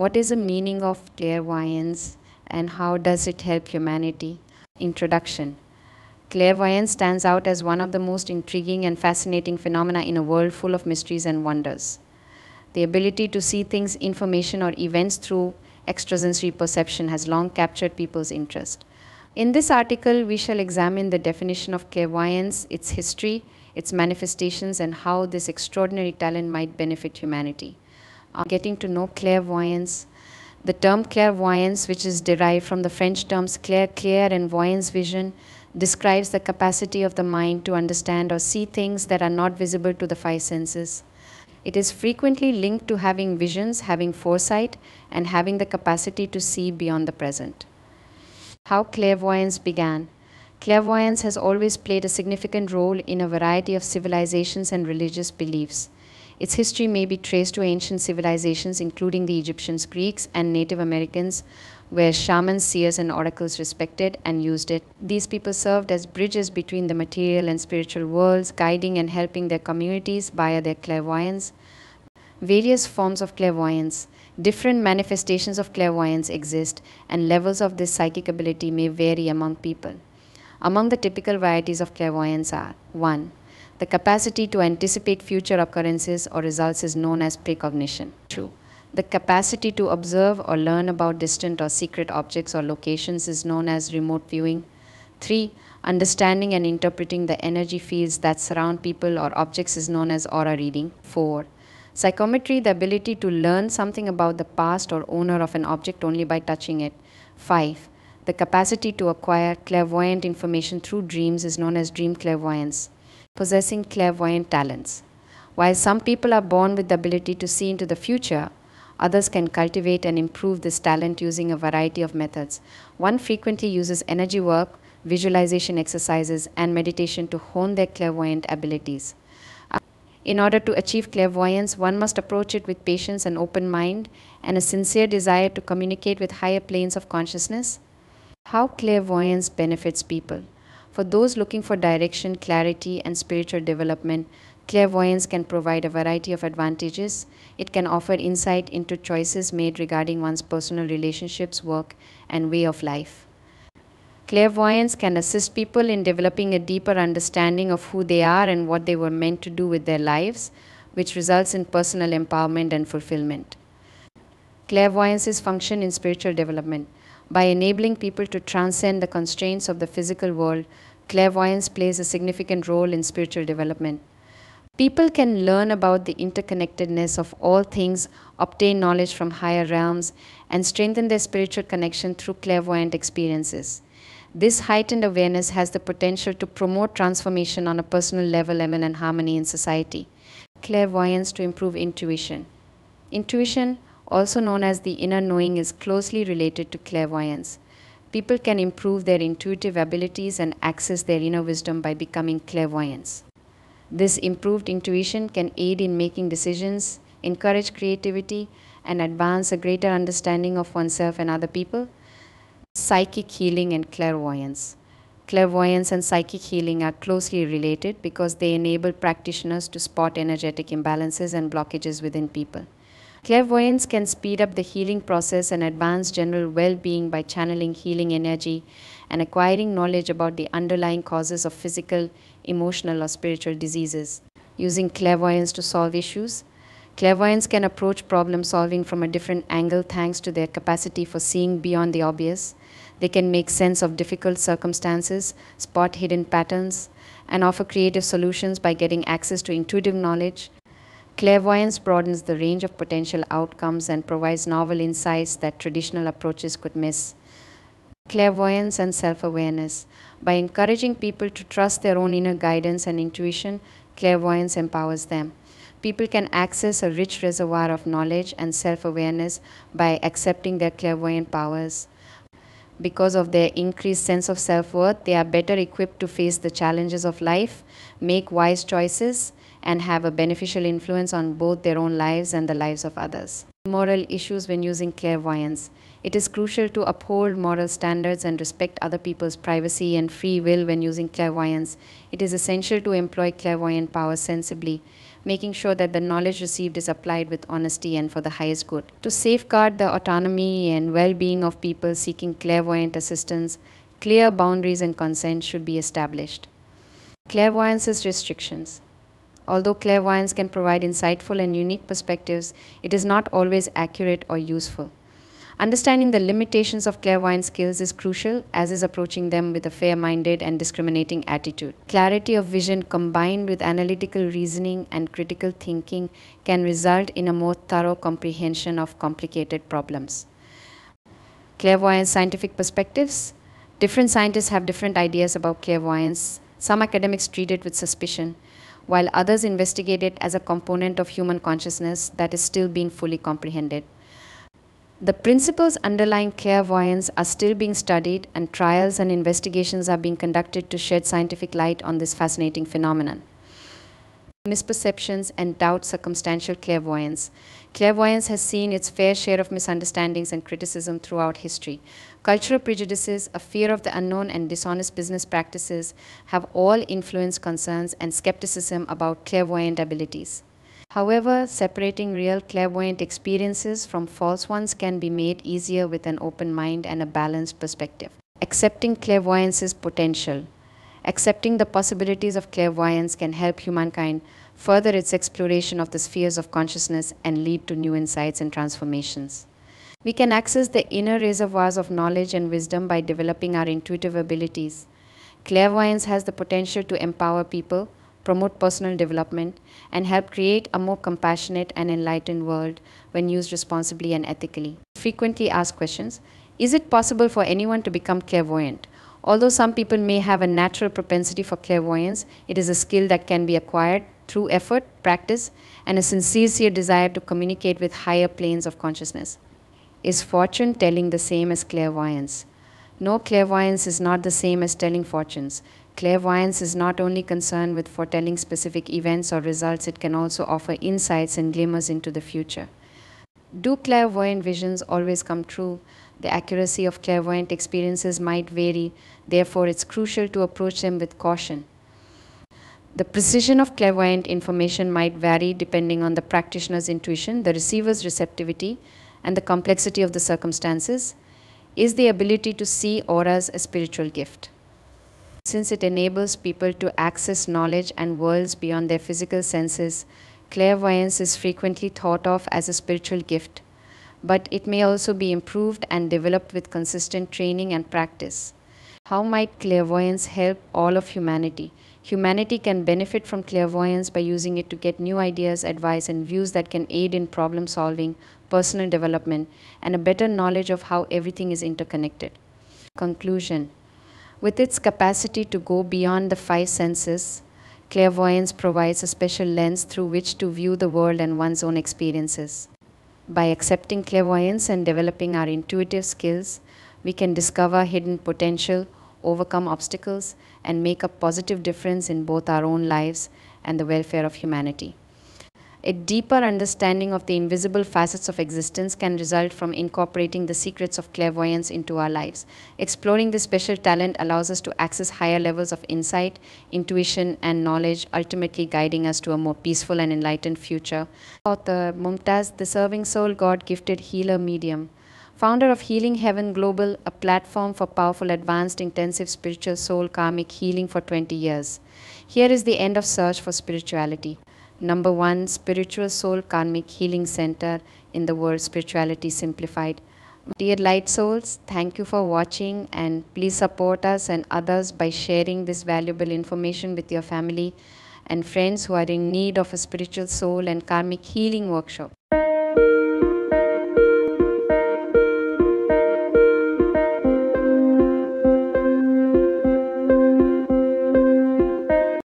What is the meaning of clairvoyance and how does it help humanity? Introduction Clairvoyance stands out as one of the most intriguing and fascinating phenomena in a world full of mysteries and wonders. The ability to see things, information, or events through extrasensory perception has long captured people's interest. In this article, we shall examine the definition of clairvoyance, its history, its manifestations, and how this extraordinary talent might benefit humanity. Uh, getting to know clairvoyance. The term clairvoyance, which is derived from the French terms clair, clear, and voyance, vision, describes the capacity of the mind to understand or see things that are not visible to the five senses. It is frequently linked to having visions, having foresight, and having the capacity to see beyond the present. How clairvoyance began. Clairvoyance has always played a significant role in a variety of civilizations and religious beliefs. Its history may be traced to ancient civilizations, including the Egyptians, Greeks, and Native Americans, where shamans, seers, and oracles respected and used it. These people served as bridges between the material and spiritual worlds, guiding and helping their communities via their clairvoyance. Various forms of clairvoyance, different manifestations of clairvoyance exist, and levels of this psychic ability may vary among people. Among the typical varieties of clairvoyance are 1. The capacity to anticipate future occurrences or results is known as precognition. 2. The capacity to observe or learn about distant or secret objects or locations is known as remote viewing. 3. Understanding and interpreting the energy fields that surround people or objects is known as aura reading. 4. Psychometry, the ability to learn something about the past or owner of an object only by touching it. 5. The capacity to acquire clairvoyant information through dreams is known as dream clairvoyance. Possessing clairvoyant talents. While some people are born with the ability to see into the future, Others can cultivate and improve this talent using a variety of methods. One frequently uses energy work, visualization exercises, and meditation to hone their clairvoyant abilities. In order to achieve clairvoyance, one must approach it with patience and open mind and a sincere desire to communicate with higher planes of consciousness. How clairvoyance benefits people. For those looking for direction, clarity, and spiritual development, Clairvoyance can provide a variety of advantages. It can offer insight into choices made regarding one's personal relationships, work, and way of life. Clairvoyance can assist people in developing a deeper understanding of who they are and what they were meant to do with their lives, which results in personal empowerment and fulfillment. Clairvoyance's function in spiritual development. By enabling people to transcend the constraints of the physical world, clairvoyance plays a significant role in spiritual development. People can learn about the interconnectedness of all things, obtain knowledge from higher realms, and strengthen their spiritual connection through clairvoyant experiences. This heightened awareness has the potential to promote transformation on a personal level and harmony in society. Clairvoyance to improve intuition. Intuition, also known as the inner knowing, is closely related to clairvoyance. People can improve their intuitive abilities and access their inner wisdom by becoming clairvoyants. This improved intuition can aid in making decisions, encourage creativity, and advance a greater understanding of oneself and other people. Psychic healing and clairvoyance. Clairvoyance and psychic healing are closely related because they enable practitioners to spot energetic imbalances and blockages within people. Clairvoyance can speed up the healing process and advance general well being by channeling healing energy and acquiring knowledge about the underlying causes of physical, emotional, or spiritual diseases. Using clairvoyance to solve issues. Clairvoyance can approach problem solving from a different angle thanks to their capacity for seeing beyond the obvious. They can make sense of difficult circumstances, spot hidden patterns, and offer creative solutions by getting access to intuitive knowledge. Clairvoyance broadens the range of potential outcomes and provides novel insights that traditional approaches could miss clairvoyance, and self awareness. By encouraging people to trust their own inner guidance and intuition, clairvoyance empowers them. People can access a rich reservoir of knowledge and self awareness by accepting their clairvoyant powers. Because of their increased sense of self worth, they are better equipped to face the challenges of life, make wise choices, and have a beneficial influence on both their own lives and the lives of others. Moral issues when using clairvoyance. It is crucial to uphold moral standards and respect other people's privacy and free will when using clairvoyance. It is essential to employ clairvoyant powers sensibly. making sure that the knowledge received is applied with honesty and for the highest good. To safeguard the autonomy and well being of people seeking clairvoyant assistance, clear boundaries and consent should be established. Clairvoyance's restrictions. Although clairvoyance can provide insightful and unique perspectives, it is not always accurate or useful. Understanding the limitations of clairvoyant skills is crucial, as is approaching them with a fair minded and discriminating attitude. Clarity of vision combined with analytical reasoning and critical thinking can result in a more thorough comprehension of complicated problems. Clairvoyance scientific perspectives. Different scientists have different ideas about clairvoyance. Some academics treat it with suspicion, while others investigate it as a component of human consciousness that is still being fully comprehended. The principles underlying clairvoyance are still being studied, and trials and investigations are being conducted to shed scientific light on this fascinating phenomenon. Misperceptions and doubt circumstantial clairvoyance. Clairvoyance has seen its fair share of misunderstandings and criticism throughout history. Cultural prejudices, a fear of the unknown, and dishonest business practices have all influenced concerns and skepticism about clairvoyant abilities. However, separating real clairvoyant experiences from false ones can be made easier with an open mind and a balanced perspective. Accepting clairvoyance's potential. Accepting the possibilities of clairvoyance can help humankind further its exploration of the spheres of consciousness and lead to new insights and transformations. We can access the inner reservoirs of knowledge and wisdom by developing our intuitive abilities. Clairvoyance has the potential to empower people promote personal development, and help create a more compassionate and enlightened world when used responsibly and ethically. Frequently asked questions Is it possible for anyone to become clairvoyant? Although some people may have a natural propensity for clairvoyance, it is a skill that can be acquired through effort, practice, and a sincere desire to communicate with higher planes of consciousness. Is fortune telling the same as clairvoyance? No, clairvoyance is not the same as telling fortunes. Clairvoyance is not only concerned with foretelling specific events or results, it can also offer insights and glimmers into the future. Do clairvoyant visions always come true? The accuracy of clairvoyant experiences might vary, therefore, it's crucial to approach them with caution. The precision of clairvoyant information might vary depending on the practitioner's intuition, the receiver's receptivity, and the complexity of the circumstances. Is the ability to see auras a spiritual gift? Since it enables people to access knowledge and worlds beyond their physical senses, clairvoyance is frequently thought of as a spiritual gift, but it may also be improved and developed with consistent training and practice. How might clairvoyance help all of humanity? Humanity can benefit from clairvoyance by using it to get new ideas, advice, and views that can aid in problem solving, personal development, and a better knowledge of how everything is interconnected. Conclusion with its capacity to go beyond the five senses, clairvoyance provides a special lens through which to view the world and one's own experiences. By accepting clairvoyance and developing our intuitive skills, we can discover hidden potential, overcome obstacles, and make a positive difference in both our own lives and the welfare of humanity. A deeper understanding of the invisible facets of existence can result from incorporating the secrets of clairvoyance into our lives. Exploring this special talent allows us to access higher levels of insight, intuition, and knowledge, ultimately guiding us to a more peaceful and enlightened future. Author Mumtaz, the serving soul God gifted healer medium. Founder of Healing Heaven Global, a platform for powerful, advanced, intensive spiritual soul karmic healing for 20 years. Here is the end of Search for Spirituality number one spiritual soul karmic healing center in the world, Spirituality Simplified. Dear light souls, thank you for watching and please support us and others by sharing this valuable information with your family and friends who are in need of a spiritual soul and karmic healing workshop.